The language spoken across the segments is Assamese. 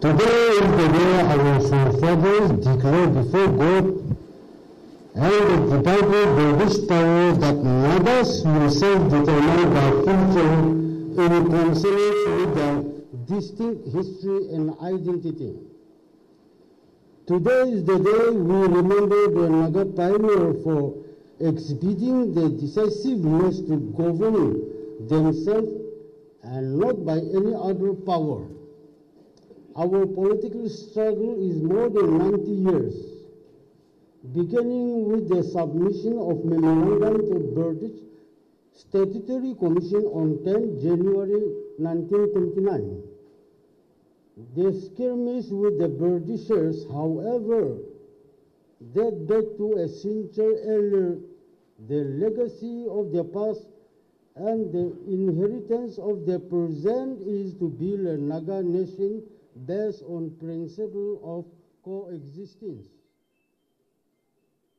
Today is the day our forefathers declared before God and the Bible Buddhist power that will self-determine their future in consonance with their distinct history and identity. Today is the day we remember the Naga pioneer for exhibiting the decisiveness to govern themselves and not by any other power. Our political struggle is more than 90 years, beginning with the submission of memorandum to British Statutory Commission on 10 January 1929. The skirmish with the Britishers, however, date back to a century earlier. The legacy of the past and the inheritance of the present is to build a Naga nation based on principle of coexistence.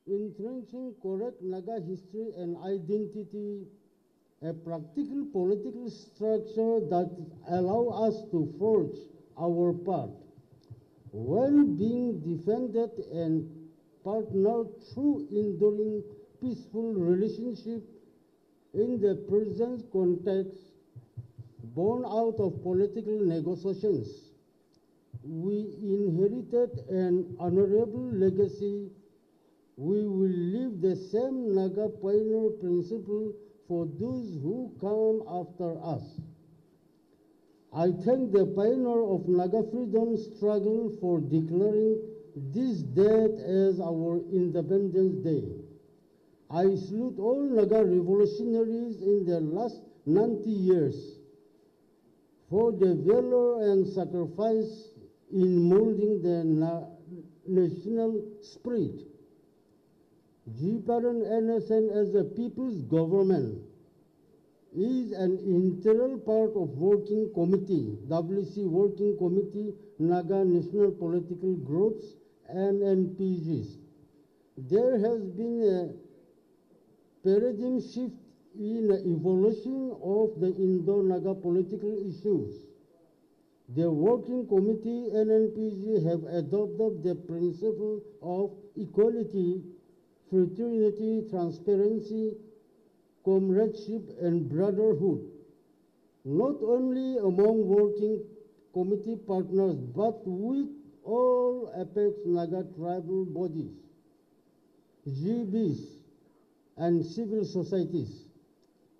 Entrenching correct Naga history and identity, a practical political structure that allow us to forge our part, while being defended and partnered through enduring peaceful relationship in the present context born out of political negotiations. We inherited an honorable legacy. We will leave the same Naga pioneer principle for those who come after us. I thank the pioneer of Naga freedom struggle for declaring this date as our Independence Day. I salute all Naga revolutionaries in the last 90 years for the valor and sacrifice in molding the na national spirit. Jiparan NSN as a people's government is an integral part of working committee, WC working committee, Naga national political groups and NPGs. There has been a paradigm shift in the evolution of the Indo-Naga political issues. The Working Committee and NPG have adopted the principle of equality, fraternity, transparency, comradeship, and brotherhood, not only among working committee partners, but with all Apex Naga tribal bodies, GBs, and civil societies.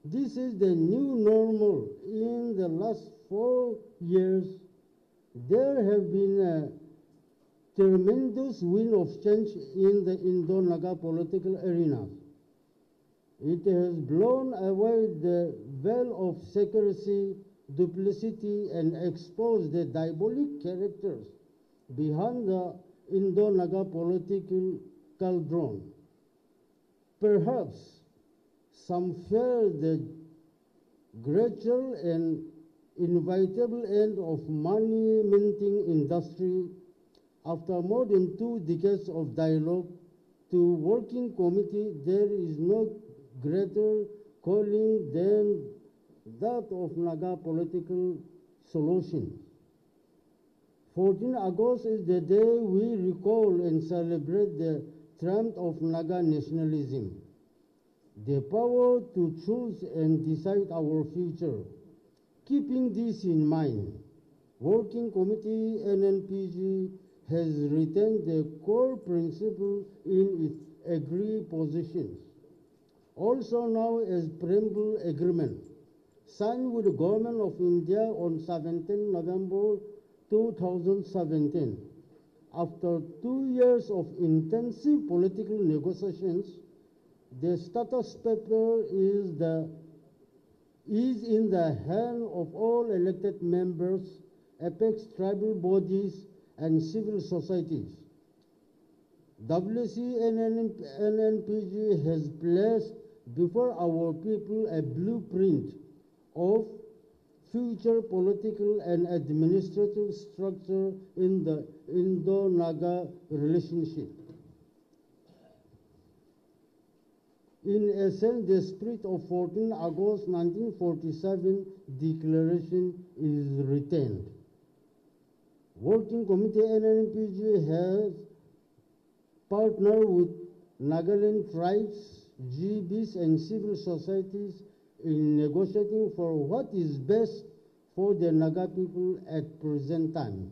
This is the new normal. In the last four years, there have been a tremendous wind of change in the Indo-Naga political arena. It has blown away the veil of secrecy, duplicity, and exposed the diabolic characters behind the Indo-Naga political cauldron. Perhaps some fear the gradual and inevitable end of money minting industry after more than two decades of dialogue to working committee there is no greater calling than that of Naga political solution. 14 August is the day we recall and celebrate the triumph of Naga nationalism, the power to choose and decide our future. Keeping this in mind, Working Committee NNPG has retained the core principle in its agreed positions, also known as Preamble Agreement, signed with the Government of India on 17 November 2017. After two years of intensive political negotiations, the status paper is, the, is in the hand of all elected members, apex tribal bodies, and civil societies. WCNNPG has placed before our people a blueprint of future political and administrative structure in the Indo-Naga relationship. In essence, the spirit of 14 August 1947 declaration is retained. Working Committee NNPG has partnered with Nagaland tribes, GBs, and civil societies in negotiating for what is best for the Naga people at present time.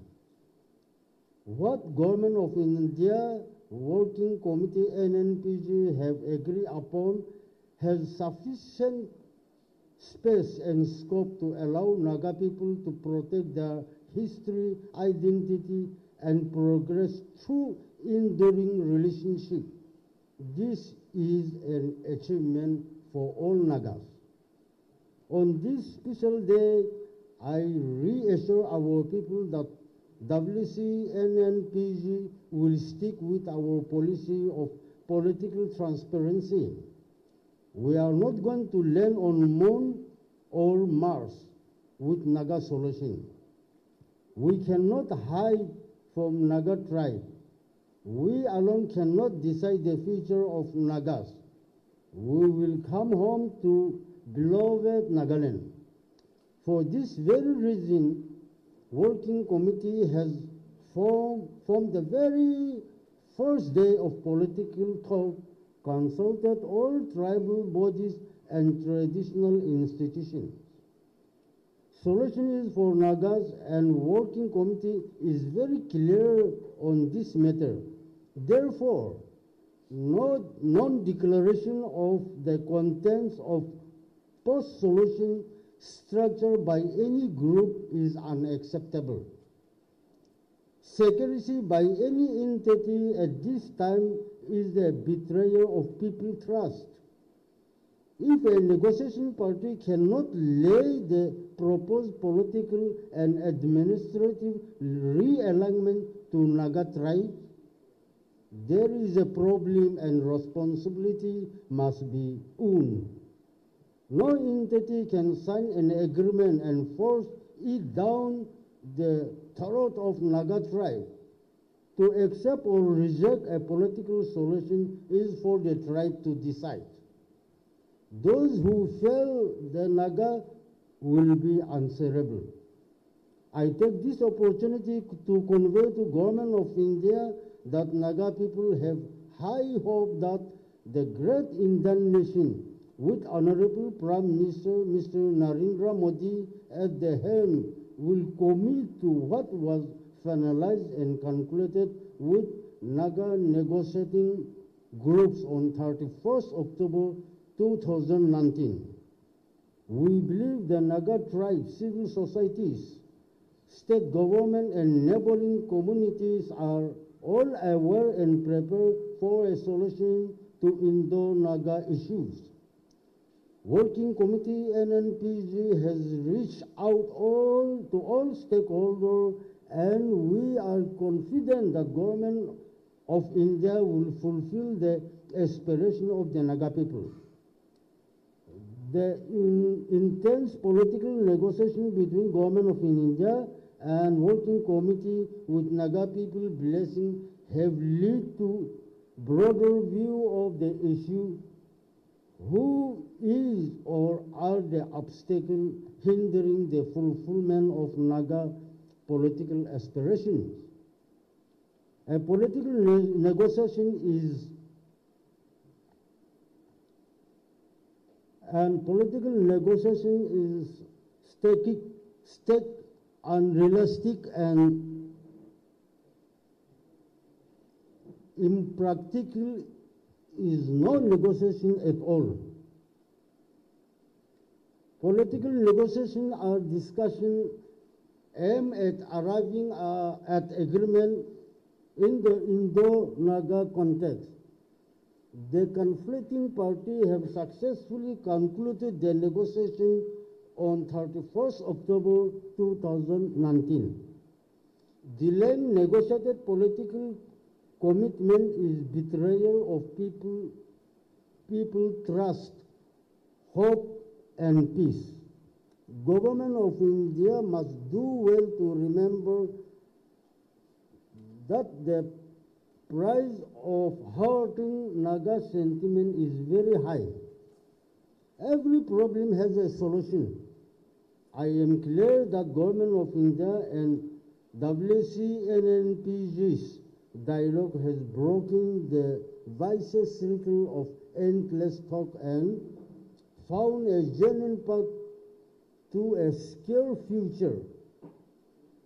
What Government of India Working Committee and NPG have agreed upon has sufficient space and scope to allow Naga people to protect their history, identity, and progress through enduring relationship. This is an achievement for all Nagas. On this special day, I reassure our people that WCNNPG will stick with our policy of political transparency. We are not going to land on Moon or Mars with Naga solution. We cannot hide from Naga tribe. We alone cannot decide the future of Nagas. We will come home to beloved Nagaland. For this very reason, working committee has formed from the very first day of political talk consulted all tribal bodies and traditional institutions. Solution is for Nagas and working committee is very clear on this matter. Therefore, no non-declaration of the contents of post-solution structure by any group is unacceptable. Secrecy by any entity at this time is a betrayal of people trust. If a negotiation party cannot lay the proposed political and administrative realignment to Naga tribe, there is a problem and responsibility must be owned. No entity can sign an agreement and force it down the throat of Naga tribe. To accept or reject a political solution is for the tribe to decide. Those who fail the Naga will be answerable. I take this opportunity to convey to Government of India that Naga people have high hope that the great Indian nation with Honorable Prime Minister Mr. Narendra Modi at the helm will commit to what was finalized and concluded with Naga negotiating groups on 31st October 2019. We believe the Naga tribe, civil societies, state government and neighboring communities are all aware and prepared for a solution to Indo-Naga issues. Working Committee NNPG has reached out all to all stakeholders and we are confident the government of India will fulfill the aspiration of the Naga people. The in, intense political negotiation between government of India and working committee with Naga people blessing have led to broader view of the issue who is or are the obstacle hindering the fulfillment of Naga political aspirations? A political ne negotiation is and political negotiation is static, state unrealistic and impractical is no negotiation at all. Political negotiation are discussion aimed at arriving uh, at agreement in the Indo-Naga context. The conflicting parties have successfully concluded the negotiation on 31st October 2019. Delaying negotiated political commitment is betrayal of people, people trust, hope, and peace. Government of India must do well to remember that the price of hurting Naga sentiment is very high. Every problem has a solution. I am clear that government of India and WCNNPG's dialogue has broken the vicious circle of endless talk and found a genuine path to a secure future.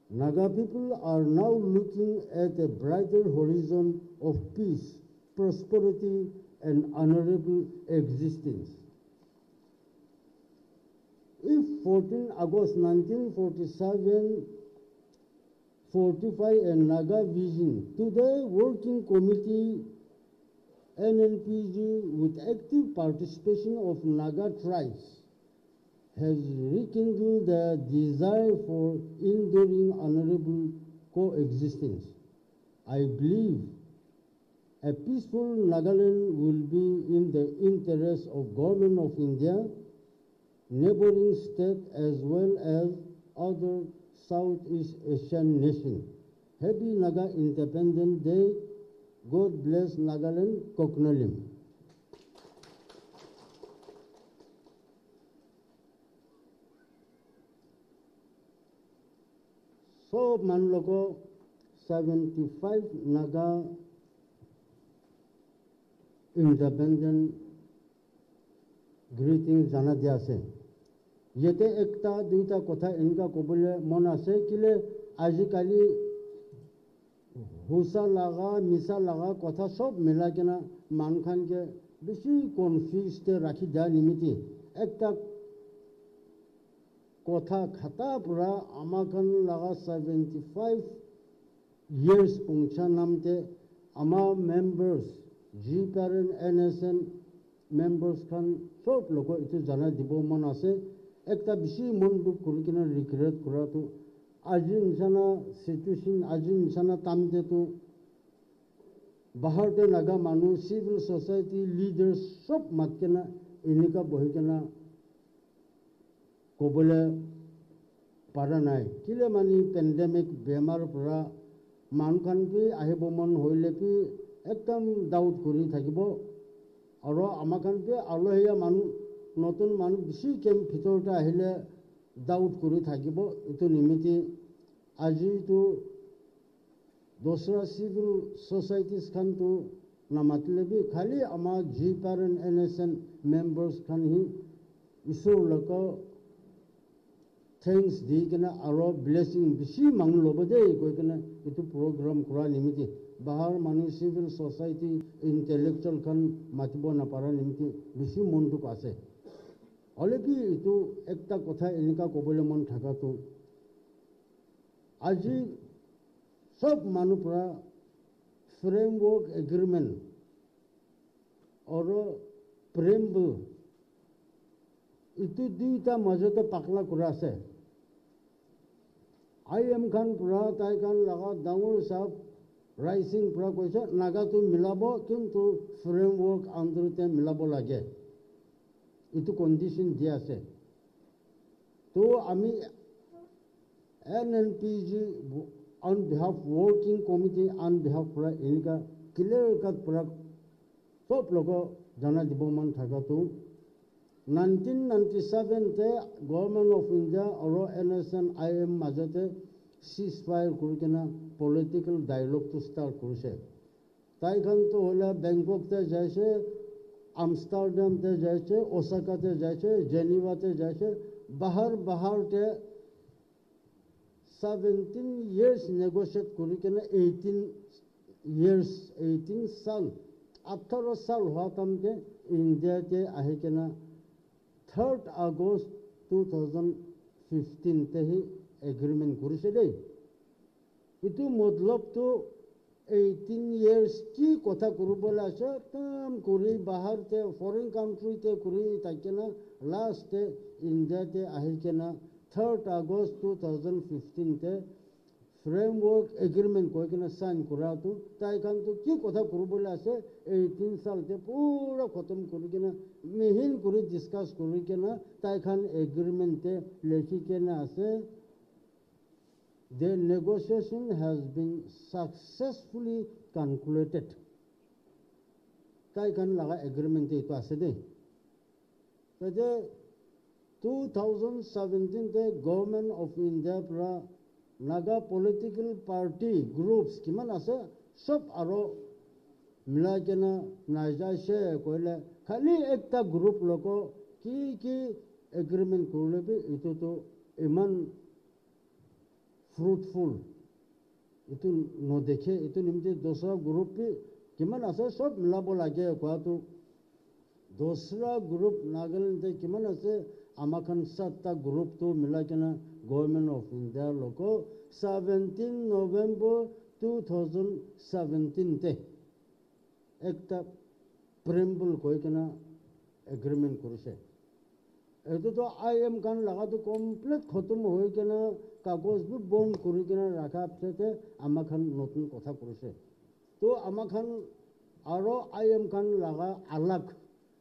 Naga people are now looking at a brighter horizon of peace, prosperity, and honorable existence. If 14 August 1947 fortify a Naga vision, today working committee NNPG with active participation of Naga tribes has rekindled the desire for enduring honorable coexistence. I believe a peaceful Nagaland will be in the interest of Government of India, neighboring state as well as other Southeast Asian nations. Happy Naga Independence Day. God bless Nagaland, Koknalim. সব মানুহলোকক seventy five Naga independent greeting জনা দিয়া আছে ইয়াতে একটা দুইটা কথা এনেকুৱা ক'বলৈ মন আছে কেলে আজিকালি হুঁচা লগা মিছা লগা কথা চব মিলাই কিনে মানুহখানকে বেছি কনফিউজতে ৰাখি দিয়া নিমিত্তে। একটা কথা খাতা পৰা আমাখান লগা ছেভেণ্টি ফাইভ ইয়াৰ্ছ পঞ্চা নামতে আমাৰ members G parent N S N members খান চব লোকক এইটো জনাই দিব, মন আছে। একটা বেছি মন দুখ কৰি কিনে ৰিগ্ৰেট কৰাটো আজিৰ নিচিনা চিটুৱেশ্যন আজিৰ নিচিনা টাইমতেতো বাহিৰতে লগা মানুহ চিভিল ছ'চাইটি লিডাৰ্ছ চব মাত কিনে এনেকুৱা বহি কিনে ক'বলৈ পৰা নাই। কেলৈ মানে পেণ্ডেমিক বেমাৰৰ পৰা মানুহখন বি আহিব মন হ'লে বি একদম ডাউট কৰি থাকিব। আৰু আমাৰখান বি আলহীয়া মানুহ নতুন মানুহ বেছি কেম্প ভিতৰতে আহিলে ডাউট কৰি থাকিব এইটো নিমিত্তে আজিতো দোসৰা চিভিল ছ'চাইটিছ খানটো নামাতিলে বি খালি আমাৰ G parent N S N members খানহি ঈশ্বৰৰ থেংকছ দি কিনে আৰু ব্লেছিং বেছি মানুহ ল'ব দেই কৈ কিনে এইটো প্ৰগ্ৰাম কৰা নিমিত্তে বাহিৰ মানুহ চিভিল ছ'চাইটি ইণ্টেলেকচুৱেল খান মাতিব নাপাৰা নিমিত্তে বেছি মনটোক আছে হ'লে কি এইটো একটা কথা এনেকুৱা ক'বলৈ মন থকাটো? আজি চব মানুহ পৰা ফ্ৰেমৱৰ্ক এগ্ৰিমেণ্ট আৰু প্ৰেমবোৰ ইটো দুইটা মাজতে পাকলা কৰা আছে। আই এম খান পৰা তাই খান লগত ডাঙৰ চাপ ৰাইচিং পৰা কৈছে নাগাটো মিলাব কিন্তু ফ্ৰেমৱৰ্ক আণ্ডাৰতে মিলাব লাগে। এইটো কণ্ডিশ্যন দিয়া আছে তো আমি N N P G on behalf working committee on behalf পৰা এনেকুৱা ক্লিয়াৰ কাট পৰা চব লোকক জনাই দিব মন থকাটো নাইনটিন নাইণ্টি ছেভেনতে গভৰ্ণমেণ্ট অফ ইণ্ডিয়া আৰু N S N I M মাজতে চিজ ফায়াৰ কৰি কিনে পলিটিকেল ডাইলগটো ষ্টাৰ্ট কৰিছে তাইখানটো হ'লে বেংককতে যাইছে આમસ્ટરડેમ તે જાય છે ઓસાકા તે જાય છે જેનીવા તે જાય છે બહાર બહાર તે સેવન્ટીન યર્સ નેગોશિયેટ કરી કેને এইটিন યર્સ এইটিন সাল, আঠারো সাল হওয়া তামকে ইন্ডিয়াতে আহি কেনা থার্ড আগস্ট টু থাউজেন্ড ফিফটিনতে হি এগ্রিমেন্ট করেছে দেই। এইটো মতলবটো এইটিন ইয়াৰ্ছ কি কথা কৰিবলৈ আছে কাম কৰি বাহিৰতে ফৰেইন কাণ্ট্ৰিতে কৰি থাকিনে লাষ্টে ইণ্ডিয়াতে আহি কিনে থাৰ্ড আগষ্ট টু থাউজেণ্ড ফিফটিনতে ফ্ৰেমৱৰ্ক এগ্ৰিমেণ্ট কৈ কিনে চাইন কৰাটো তাইখানটো কি কথা কৰিবলৈ আছে এইটিন চালতে পুৰা খতম কৰি কিনে মিহিন কৰি ডিছকাছ কৰি কিনে তাইখান এগ্ৰিমেণ্টে লিখি কিনে আছে The negotiation has been successfully concluded. লাগা এগ্ৰিমেণ্ট এইটো আছে দেই তাতে টু থাউজেণ্ড ছেভেণ্টিনতে গভৰ্ণমেণ্ট অফ ইণ্ডিয়াৰ পৰা নাগা পলিটিকেল পাৰ্টি গ্ৰুপছ কিমান আছে চব আৰু মিলাই কেনে নাযাইছে কৰিলে খালি একটা গ্ৰুপ লোক কি কি এগ্ৰিমেণ্ট কৰিলে এইটোতো ইমান ফ্ৰুটফুল এইটো নেদেখে এইটো নিমিত্তে দোচৰা গ্ৰুপ কিমান আছে চব মিলাব লাগে কোৱাটো দোসরা গ্রুপ নাগাল্যান্ডে কিমান আছে আমাখান সাতটা গ্রুপটো মিলাই কেনে গভর্নমেন্ট অফ ইন্ডিয়ার লোক সেভেন্টিন নভেম্বর টু থাউজেন্ড সেভেন্টিনতে একটা প্রেমবুল কৈ কেনে এগ্রিমেন্ট কৰিছে এইটোতো আই এম খান লগাটো কমপ্লিট খতম হৈ কেনে কাগজবোৰ বন্ধ কৰি কেনে ৰখাৰ পিছতে আমাখান নতুন কথা কৰিছে তো আমাখান আৰু আই এম খান লগা আলাগ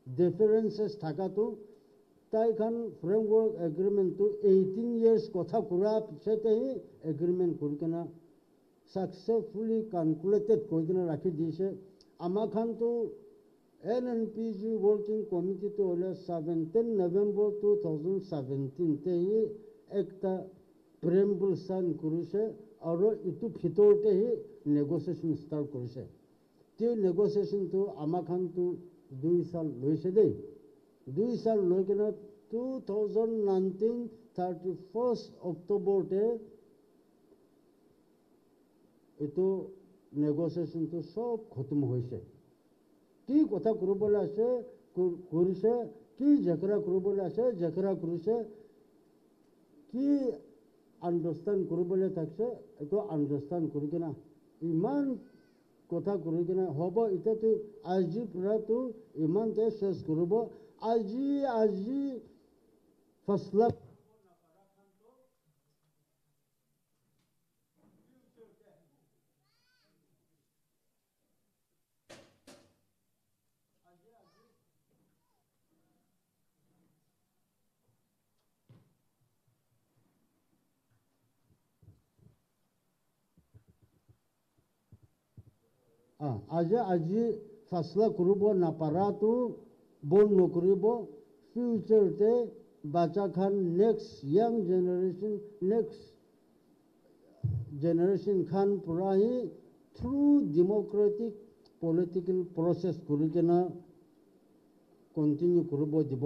ডিফাৰেঞ্চেছ থকাটো তাইখান ফ্ৰেমৱৰ্ক এগ্ৰিমেণ্টটো এইটিন ইয়াৰ্ছ কথা কৰাৰ পিছতেই এগ্ৰিমেণ্ট কৰি কেনে ছাকচেছফুলি কনক্লুটেড কৰি কেনে ৰাখি দিছে। আমাখানটো N N P G working কমিটিটো হ'লে ছেভেণ্টিন নৱেম্বৰ টু থাউজেণ্ড ছেভেণ্টিনতেই একটা প্ৰেমবুল চাইন কৰিছে আৰু ইটো ভিতৰতেই নেগচিয়েশ্যন ষ্টাৰ্ট কৰিছে। তেওঁ নেগচিয়েশ্যনটো আমাখানটো দুই চাল লৈছে দেই। দুই চাল লৈ কিনে two thousand nineteen thirty first অক্টোবৰতে এইটো নেগচিয়েশ্যনটো চব খতম হৈছে। কি কথা কৰিবলৈ আছে কৰিছে কি জেকৰা কৰিবলৈ আছে জেকৰা কৰিছে কি আণ্ডাৰষ্টেণ্ড কৰিবলৈ থাকিছে এইটো আণ্ডাৰষ্টেণ্ড কৰি কিনে ইমান কথা কৰি কিনে হ'ব এতিয়াতো আজিৰ পৰাতো ইমানতে চেছ কৰিব আজি আজি aja aji fasla kuribo naparatu bon no future te bacha khan next young generation next generation khan pura hi through democratic political process kurikena continue কৰিব দিব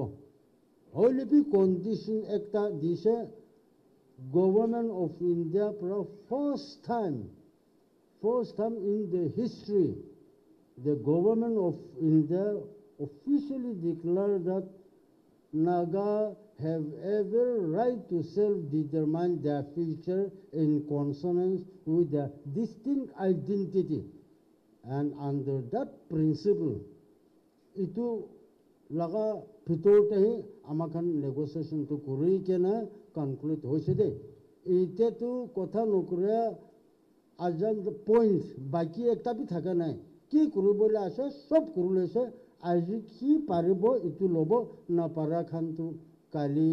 হ'লে বি কণ্ডিশ্যন এটা দিছে গভৰ্ণমেণ্ট অফ ইণ্ডিয়াৰ পৰা first time first time in the history the government of India officially declared that Naga have every right to self-determine their future in consonance with their distinct identity. And under that principle, itu laga ভিতৰতেহে আমাখান নেগচিয়েশ্যনটো কৰি কেনে কনক্লুড হৈছে দেই এতিয়াতো কথা নকৰে আজান পইণ্ট বাকী একটা বি থকা নাই কি কৰিবলৈ আছে চব কৰি লৈছে আজি কি পাৰিব এইটো ল'ব নাপাৰা খানটো কালি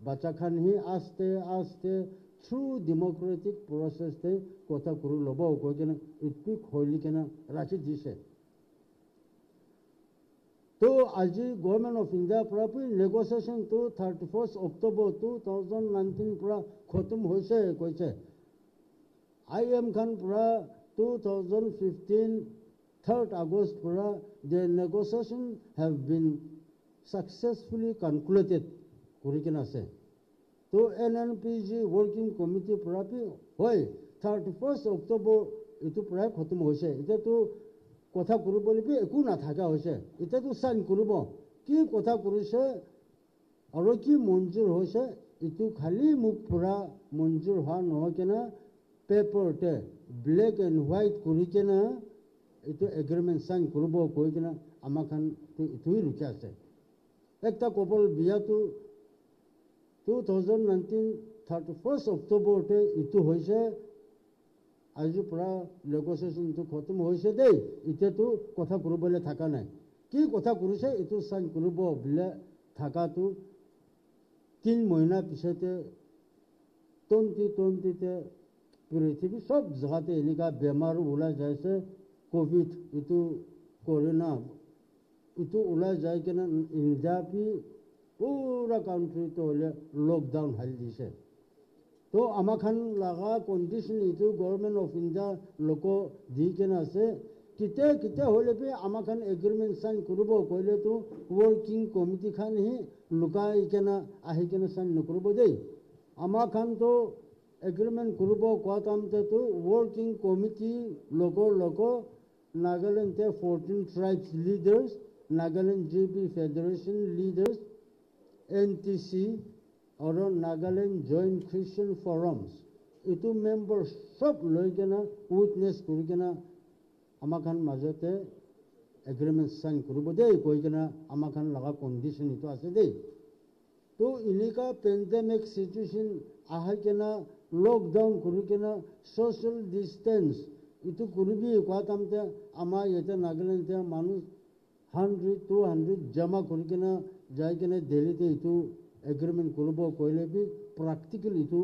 বাচ্চা খানহি আস্তে আস্তে থ্ৰু ডেম'ক্ৰেটিক প্ৰচেছতে কথা কৰি ল'ব কৈ কিনে এইটো খৈলি কেনে ৰাখি দিছে তো আজি গভৰ্ণমেণ্ট অফ ইণ্ডিয়াৰ পৰা নেগচিয়েশ্যনটো thirty first October two thousand nineteen পৰা খতম হৈছে কৈছে আই এম খান পৰা two thousand fifteen third August পৰা the negotiation have been successfully concluded কৰি কিনে আছে তো N N P G working কমিটিৰ পৰা হয় থাৰ্টি ফাৰ্ষ্ট অক্টোবৰ এইটো প্ৰায় খতম হৈছে এতিয়াতো কথা কৰিবলৈ একো নাথাকা হৈছে এতিয়াতো চাইন কৰিব কি কথা কৰিছে আৰু কি মঞ্জুৰ হৈছে এইটো খালি মোক পূৰা মঞ্জুৰ হোৱা নহয় কেনে পেপাৰতে ব্লেক এণ্ড হোৱাইট কৰি কেনে এইটো এগ্ৰিমেণ্ট চাইন কৰিব কৈ কিনে আমাখান এইটোৱে ৰখি আছে একটা কবল বিয়াটো two thousand nineteen thirty first অক্টোবৰতে এইটো হৈছে আজিৰ পৰা নেগচিয়েশ্যনটো খতম হৈছে দেই এতিয়াতো কথা কৰিবলৈ থকা নাই কি কথা কৰিছে এইটো চাইন কৰিব বোলে থকাটো তিনি মহিনাৰ পিছতে টুৱেণ্টি টুৱেণ্টিতে পৃথিৱী চব জেগাতে এনেকুৱা বেমাৰ ওলাই যাইছে ক'ভিড এইটো কৰোণা এইটো ওলাই যাই কিনে ইণ্ডিয়া পি পুৰা কাউণ্ট্ৰিটো হ'লে লকডাউন হালি দিছে তো আমাখান লাগা কণ্ডিশ্যন এইটো গভৰ্ণমেণ্ট অফ ইণ্ডিয়া লোক দি কেনে আছে কেতিয়া কেতিয়া হ'লে বি আমাখান এগ্ৰিমেণ্ট চাইন কৰিব কৰিলেতো ৱৰ্কিং কমিটিখান হি লুকাই কেনে আহি কেনে চাইন নকৰিব দেই আমাখানতো এগ্ৰিমেণ্ট কৰিব কোৱা টাইমতেতো ৱৰ্কিং কমিটি লগৰ লগ নাগালেণ্ডে fourteen tribes leaders Nagaland G P federation leaders N T C আৰু নাগালেণ্ড জইণ্ট খ্ৰীষ্টিয়ান ফৰামছ এইটো মেম্বাৰ চব লৈ কেনে উইটনেছ কৰি কেনে আমাখান মাজতে এগ্ৰিমেণ্ট চাইন কৰিব দেই কৈ কেনে আমাখান লগা কণ্ডিশ্যন এইটো আছে দেই তো এনেকুৱা পেণ্ডেমিক চিটুৱেশ্যন আহি কেনে লকডাউন কৰি কেনে ছ'চিয়েল ডিষ্টেঞ্চ এইটো কৰিবি কোৱা টাইমতে আমাৰ ইয়াতে নাগালেণ্ডতে মানুহ হাণ্ড্ৰেড টু হাণ্ড্ৰেড জমা কৰি কেনে যাই কেনে দিল্লীতে এইটো এগ্ৰিমেণ্ট কৰিব কৰিলে বি প্ৰেক্টিকেল এইটো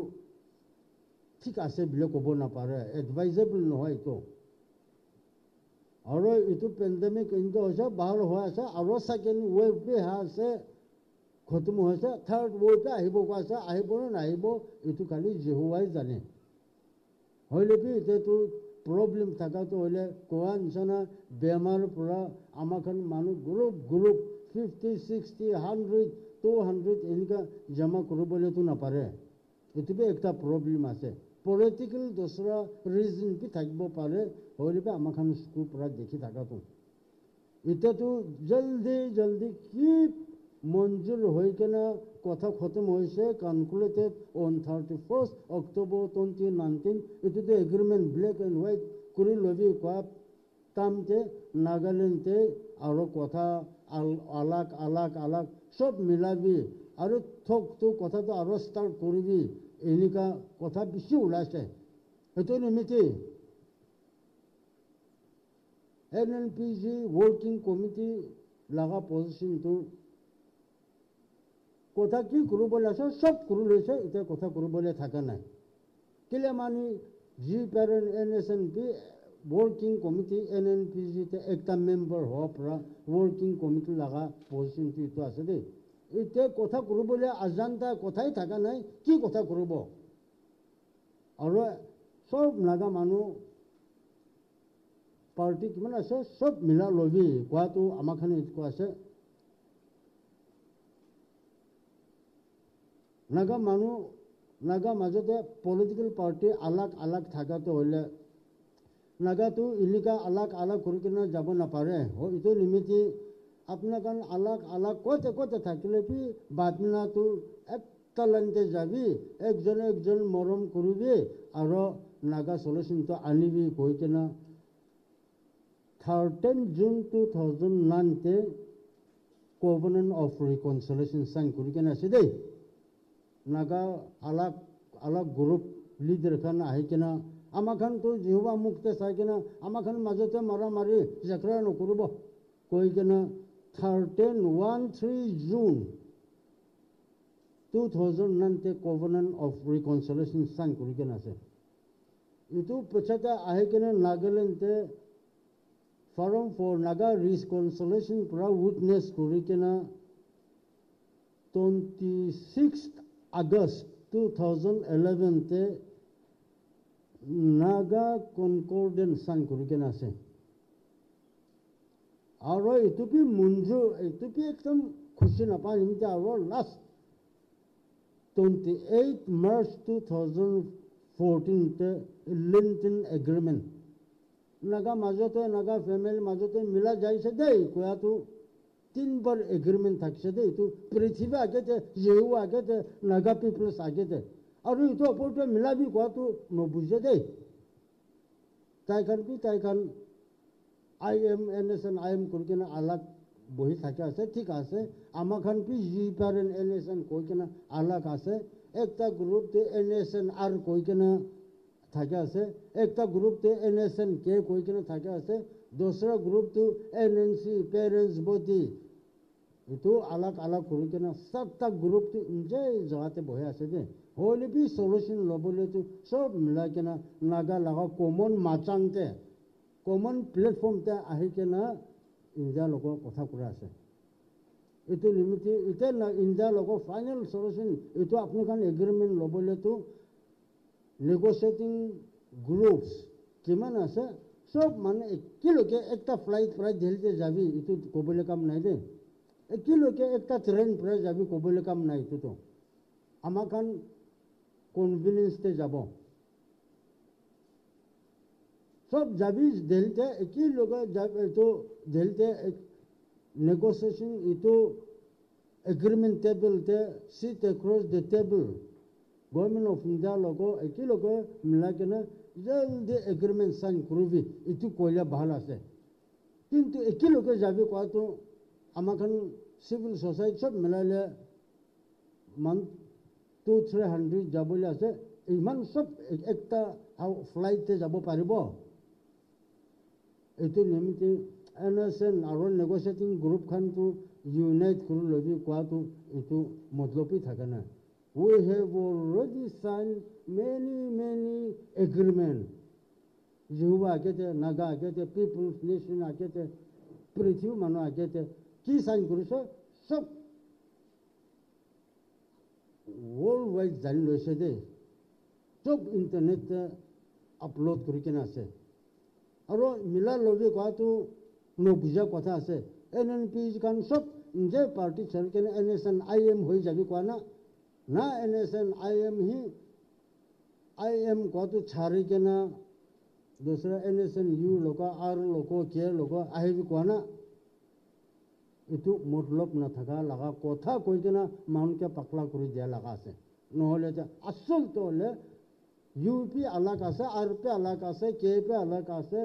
ঠিক আছে বুলি ক'ব নাপাৰে এডভাইজেবল নহয় এইটো আৰু এইটো পেণ্ডেমিক এনেকুৱা হৈছে ভাল হৈ আছে আৰু ছেকেণ্ড ৱেভ বি আছে খতম হৈছে থাৰ্ড ৱেভে আহিব কোৱা আছে আহিব নে নাহিব এইটো খালি জেহুৱাই জানে হ'লে বি এতিয়াতো প্ৰব্লেম থকাটো হ'লে কোৱা নিচিনা বেমাৰৰ পৰা আমাৰখন মানুহ group group fifty sixty hundred two hundred এনেকুৱা জমা কৰিবলৈতো নাপাৰে এইটো বি এটা প্ৰব্লেম আছে পলিটিকেল দোচৰা ৰিজন বি থাকিব পাৰে হ'লে বি আমাৰখন স্কুল পৰা দেখি থকাটো এতিয়াতো জলদি জলদি কি মঞ্জুর হইকেনা কথা খতম হয়েছে। Concluded on thirty first October twenty nineteen ইটু the agreement black and white করে লবি, কোয়া তামতে, নাগাল্যান্ডতে আরও কথা আলাক আলাক আলাক, সব মিলাবি। আৰু থক তো কথাটো আৰু ষ্টাৰ্ট কৰিবি এনেকুৱা কথা বেছি ওলাইছে সেইটো নিমিতে N L P G working committee লগা পজিশ্যনটো কথা কি কৰিবলৈ আছে চব কৰি লৈছে এতিয়া কথা কৰিবলৈ থকা নাই। কেলে মানে G parent N S N P working committee N N P জিতে একটা মেম্বাৰ হোৱাৰ পৰা ৱৰ্কিং কমিটি লগা পজিশ্যনটো আছে দেই। এতিয়া কথা কৰিবলৈ আজানতা কথাই থকা নাই কি কথা কৰিব? আৰু চব নাগা মানুহ পাৰ্টি কিমান আছে চব মিলা ল'বি কোৱাটো আমাৰখানে এইটো আছে। নাগা মানুহ নাগা মাজতে পলিটিকেল পাৰ্টি আলাগ আলাগ থকাটো হ'লে নাগাটো এলেকা আলাগ আলাগ কৰি কিনে যাব নাপাৰে এইটো নিমিত্তে আপোনাৰ কাৰণ আলাগ আলাগ ক'তে ক'তে থাকিলে বি বাতমিনাটো একটা লাইনতে যাবি একজনে একজন মৰম কৰিবি আৰু নাগা চলিউশ্যনটো আনিবি কৈ কিনে থাৰ্টিন জুন টু থাউজেণ্ড নাইনতে কভনেণ্ট অফ ৰিকনচিলেশ্যন চাইন কৰি কেনে আছে দেই নাগা আলাগ আলাগ গ্ৰুপ লিডাৰখন আহি কিনে আমাৰখনতো জিহুবা মুখতে চাই কিনে আমাৰখন মাজতে মাৰা মাৰি জেকৰা নকৰিব কৈ কিনে thirteen one three June two thousand নাইনতে covenant of reconciliation sign কৰি কিনে আছে এইটো পিছতে আহি কিনে নাগালেণ্ডে ফাৰ্ম ফৰ নাগা ৰিকনচিলেশ্যন পৰা উইটনেছ কৰি কিনে twenty six August two thousand এলেভেনতে Naga concordant sign কৰি কেনে আছে। আৰু এইটো বি মঞ্জুৰ এইটো বি একদম খুচি নাপাওঁ যেনেকৈ আৰু last twenty eight March two thousand ফৰ্টিনতে লিণ্টন এগ্ৰিমেণ্ট নাগা মাজতে নাগা ফেমিলিৰ মাজতে মিলা যাইছে দেই কোৱাটো তিনবাৰ এগ্ৰিমেণ্ট থাকিছে দেই এইটো পৃথিৱী আগতে জেহু আগতে নাগা পিপলছ আগতে আৰু এইটো ওপৰতে মিলাবি কোৱাটো নুবুজে দেই তাইখান B তাইখান I M N S N I M কৰি কিনে আলাগ বহি থাকে আছে ঠিক আছে আমাৰখান B G parent N S N কৈ কিনে আলাগ আছে একটা গ্ৰুপতে এন এছ এন আৰ কৈ কিনে থাকে আছে একটা গ্ৰুপতে এন এছ এন কে কৈ কিনে থাকে আছে দোসৰা গ্ৰুপটো N N C parents body এইটো আলাগ কৰি কিনে চাৰিটা গ্ৰুপটো নিজে জগাতে বহি আছে দেই হ'লে বি চলিউশ্যন ল'বলৈতো চব মিলাই কিনে নাগা লগা কমন মাচাংতে কমন প্লেটফৰ্মতে আহি কিনে ইণ্ডিয়াৰ লগত কথা কৈ আছে এইটো নিমিত্তে এতিয়া ইণ্ডিয়াৰ লগত ফাইনেল চলিউশ্যন এইটো আপোনালোকে এগ্ৰিমেণ্ট ল'বলৈতো নেগচিয়েটিং গ্ৰুপছ কিমান আছে চব মানে একেলগে একটা ফ্লাইট প্ৰায় দিল্লীতে যাবি এইটো ক'বলৈ কাম নাই দেই একেলগে একটা ট্ৰেইন প্ৰায় যাবি ক'বলৈ কাম নাই এইটোতো আমাৰ কাৰণ কনভিনিয়েঞ্চতে যাব সব যাবি দিল্লীতে একেলগে এইটো দিল্লীতে নেগচিয়েশ্যন এইটো agreement টেবলতে sit across the table government of ইণ্ডিয়াৰ লগত একেলগে মিলাই কিনে জলদি এগ্ৰিমেণ্ট চাইন কৰিবি এইটো কৰিলে ভাল আছে কিন্তু একেলগে যাবি কোৱাটো আমাৰখন চিভিল ছ'চাইটি চব মিলাইলে মান টু থ্ৰী হাণ্ড্ৰেড যাবলৈ আছে ইমান চব একটা ফ্লাইটতে যাব পাৰিব এইটো নিমিত্তে এন এছ এন আৰু নেগচিয়েটিং গ্ৰুপখনটো ইউনাইট কৰি ল'বি কোৱাটো এইটো মতলবি থাকে নাই we have already sign many many agreement যিবোৰ আগতে নাগা আগতে পিপুলছ নেশ্যন আগতে পৃথিৱীৰ মানুহ আগতে কি চাইন কৰিছে চব ৱৰ্ল্ড ৱাইড জানি লৈছে দেই চব ইণ্টাৰনেটতে আপলোড কৰি কিনে আছে আৰু মিলাই ল'বি কোৱাটো নুবুজা কথা আছে এন এন পি কাৰণ চব নিজে পাৰ্টি চলি কেনে N S N I M হৈ যাবি কোৱা না না N S N I M he I am কোৱাটো চাৰি কেনে দুসৰা এন এছ এন ইউ লোক আৰু লোক কে লোক আহিবি কোৱা না itu mutlak na thaka laga kotha koijina mahun ke pakla kuri dia laga se no hole ja asal to le UP अलग आसे आर अलग आसे के पे अलग आसे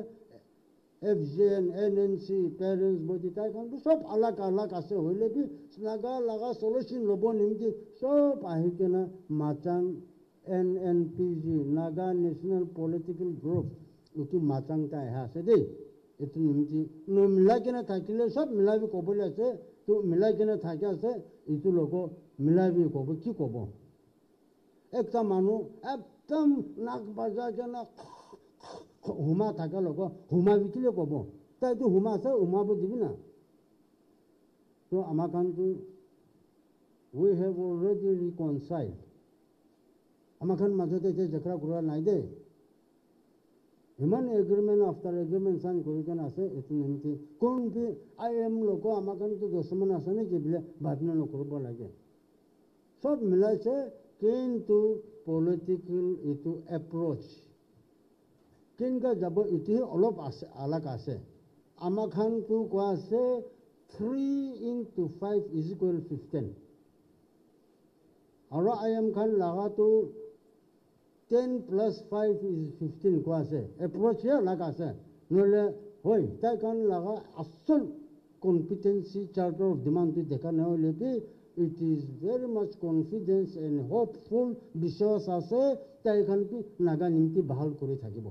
F J N N N C parents बदी तो सब अलग अलग आसे होले भी लगा लगा सोल्यूशन लोब निमति सब आही के ना, माचांग N N P G Naga, national political group इतु माचांग ता এইটো নিমিত্তে মিলাই কিনে থাকিলে চব মিলাবি ক'বলৈ আছে তো মিলাই কিনে থাকি আছে এইটো লোক মিলাবি ক'ব কি ক'ব একটা মানুহ একদম নাক কেনে হুমা থাকে লোক হুমা বিকিলে ক'ব তই এইটো হুমা আছে হুমাব দিবি না তো আমাৰ কাৰণটো উই হেভ অলৰেডি ৰিকনচাইল আমাৰ খান মাজতে এতিয়া জেখৰা কৰা নাই দেই ইমান এগ্ৰিমেণ্ট আফটাৰ এগ্ৰিমেণ্ট চাইন কৰি কেনে আছে এইটো নিমিত্তে কোন কি আই এম লোক আমাৰ কাৰণেতো দহমান আছে নেকি বোলে ভাৱনা নকৰিব লাগে চব মিলাইছে কিন্তু পলিটিকেল এইটো এপ্ৰচ কেনেকৈ যাব এইটোহে অলপ আছে আলাগ আছে আমাৰ খানটো কোৱা আছে three into five is equal fifteen আৰু আই এম খান লগাটো টেন প্লাছ ফাইভ ফিফটিন কোৱা আছে এপ্ৰচহে লাগ আছে নহ'লে হয় তাই কাৰণে লগা আচল কনফিডেঞ্চি চাৰ্টাৰ ডিমাণ্ডটো দেখা নহ'লে কি it is very much confidence and hopeful বিশ্বাস আছে তাইখন কি নাগা নিমতি ভাল কৰি থাকিব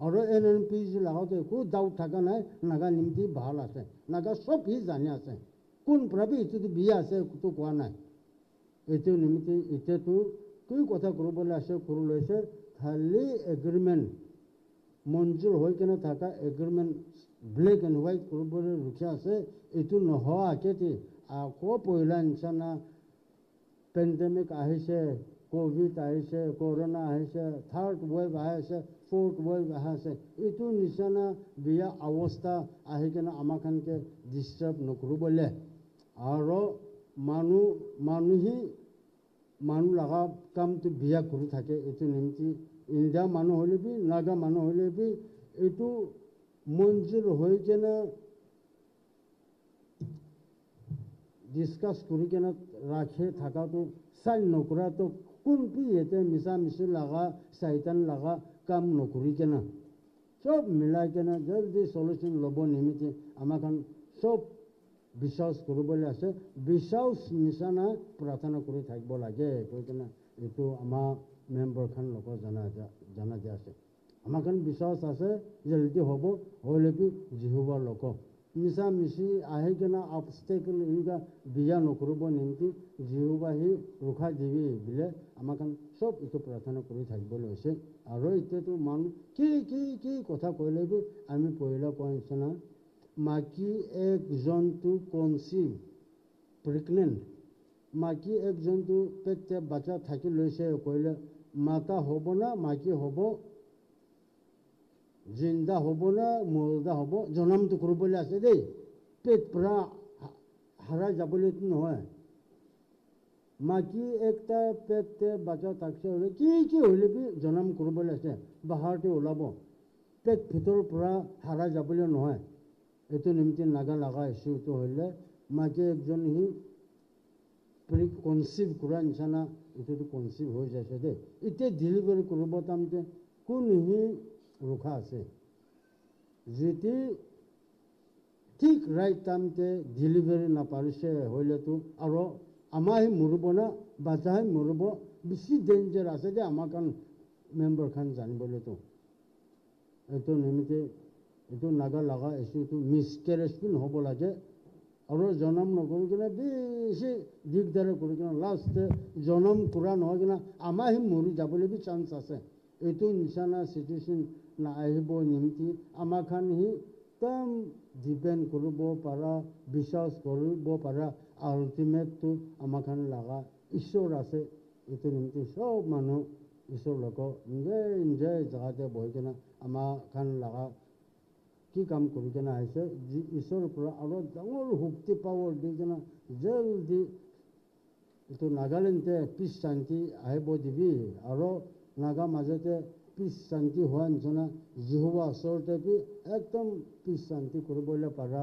আৰু এন এন পি জি লগাওঁতে একো ডাউট থকা নাই নাগা নিমতি ভাল আছে নাগা চব সি জানি আছে কোন প্ৰাবি এইটোতো বিয়া আছে একোতো কোৱা নাই এইটো নিমিত্তে এতিয়াতো কি কথা কৰিবলৈ আছে কৰি লৈছে খালি এগ্ৰিমেণ্ট মঞ্জুৰ হৈ কেনে থকা এগ্ৰিমেণ্ট ব্লেক এণ্ড হোৱাইট কৰিবলৈ ৰখি আছে এইটো নোহোৱাকৈ আকৌ পহিলা নিচিনা পেণ্ডেমিক আহিছে ক'ভিড আহিছে কৰোণা আহিছে থাৰ্ড ৱেভ আহি আছে ফ'ৰ্থ ৱেভ আহি আছে এইটো নিচিনা বিয়া অৱস্থা আহি কেনে আমাৰখনকে ডিষ্টাৰ্ব নকৰিবলৈ আৰু মানুহ মানুহে মানুহ লগা কামটো বিয়া কৰি থাকে এইটো নিমিত্তে ইণ্ডিয়া মানুহ হ'লে বি নাগা মানুহ হ'লে বি এইটো মঞ্জুৰ হৈ কেনে ডিছকাছ কৰি কেনে ৰাখি থকাটো চাইন নকৰাটো কোনটো ইয়াতে মিছা মিছি লগা চাইতান লগা কাম নকৰি কেনে। চব মিলাই কেনে জলদি চলিউশ্যন ল'ব নিমিত্তে আমাৰখন চব বিশ্বাস কৰিবলৈ আছে বিশ্বাস নিচিনা প্ৰাৰ্থনা কৰি থাকিব লাগে কৈ কিনে এইটো আমাৰ মেম্বাৰখন লগত জনা জনা দিয়া আছে আমাৰখন বিশ্বাস আছে জলদি হ'ব হ'লেকি জিহুবাৰ লোক মিছা মিছি আহি কিনে এনেকুৱা বিয়া নকৰিব নিমিত্তে জিহুবাহি ৰখাই দিবি বোলে আমাৰখন চব এইটো প্ৰাৰ্থনা কৰি থাকিবলৈ হৈছে আৰু এতিয়াতো মানুহ কি কি কি কথা কৈলে আমি পহিলা কোৱা নিচিনা মাকি এক জন্তু কনচিভ প্ৰেগনেণ্ট। মাকি এক জন্তু পেটতে বাচ্চা থাকি লৈছে কৰিলে মাতা হ'ব না মাইকী হ'ব জিন্দা হ'ব না মৰদা হ'ব জনমটো কৰিবলৈ আছে দেই। পেট পৰা হাৰাই যাবলৈতো নহয়। মাইকী একটা পেটতে বাচ্চা থাকছে হ'লে কি কি হ'লে বি জনম কৰিবলৈ আছে বাহিৰতে ওলাব। পেট ভিতৰৰ পৰা হাৰাই যাবলৈ নহয়। এইটো নিমিত্তে নাগা লগা ইছ্যুটো হ'লে মাইকী একজন সি প্ৰি কনচিভ কৰা নিচিনা এইটোতো কনচিভ হৈ যাইছে দেই এতিয়া ডেলিভাৰী কৰিব তাৰমানে কোন সি ৰখা আছে যদি ঠিক ৰাইট টাইমতে ডেলিভাৰী নাপাৰিছে হ'লেতো আৰু আমাৰহে মৰিব না বাচ্চাহে মৰিব বেছি ডেঞ্জাৰ আছে যে আমাৰ কাৰণ মেম্বাৰখন জানিবলৈতো এইটো নিমিত্তে এইটো নাগা লগা ইছ্যুটো মিছকেৰেজ বি নহ'ব লাগে। আৰু জনম নকৰি কিনে বেছি দিগদাৰ কৰি কিনে লাষ্ট জনম কৰা নহয় কিনে আমাৰহে মৰি যাবলৈ বি চান্স আছে। এইটো নিচিনা চিটুৱেশ্যন নাহিব নিমিত্তে আমাৰ খান সি একদম ডিপেণ্ড কৰিব পাৰা বিশ্বাস কৰিব পাৰা। আল্টিমেটটো আমাৰ খান লগা ঈশ্বৰ আছে। এইটো নিমিত্তে চব মানুহ ঈশ্বৰ লোক নিজে নিজে জেগাতে বহি কিনে আমাৰ খান লগা কি কাম কৰি কিনে আহিছে যি ঈশ্বৰৰ পৰা আৰু ডাঙৰ শক্তি পাৱাৰ দি কিনে জলদি এইটো নাগালেণ্ডে পিছ শান্তি আহিব দিবি আৰু নাগা মাজতে পিছ শান্তি হোৱা নিচিনা জিহুৱা ওচৰতে বি একদম পিছ শান্তি কৰিবলৈ পাৰা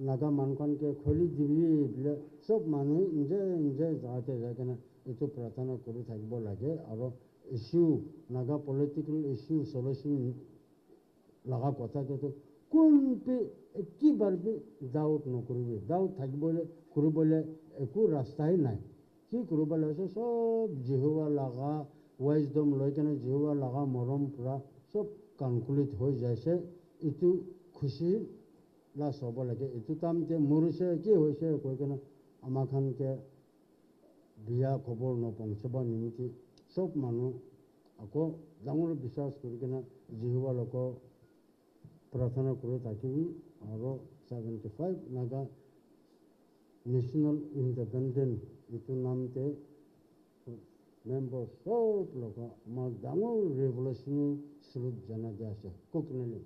নাগা মানুহখনকে খুলি দিবি বোলে চব মানুহে নিজে নিজে যাওঁতে যাই কিনে এইটো প্ৰাৰ্থনা কৰি থাকিব লাগে আৰু issue Naga political issue solution লগা কথাটোতো কোনটো একেবাৰে বি ডাউট নকৰিবি ডাউট থাকিবলৈ কৰিবলৈ একো ৰাস্তাই নাই কি কৰিব লাগিছে চব জিহুৱা লগা ৱাইজডম লৈ কেনে জিহুৱা লগা মৰম পৰা চব কনক্লুড হৈ যাইছে এইটো খুচি লাজ হ'ব লাগে এইটো তাৰমানে মৰিছে কি হৈছে কৈ কেনে আমাৰখনকে বিয়া খবৰ নপঞ্চাব নিমিত্তে চব মানুহ আকৌ ডাঙৰ বিশ্বাস কৰি কিনে জিহুৱা লোকক prarthana kure takiwi aro 75 naga national independent itu namte member so loka ma dango revolutionary srup janadasya koknali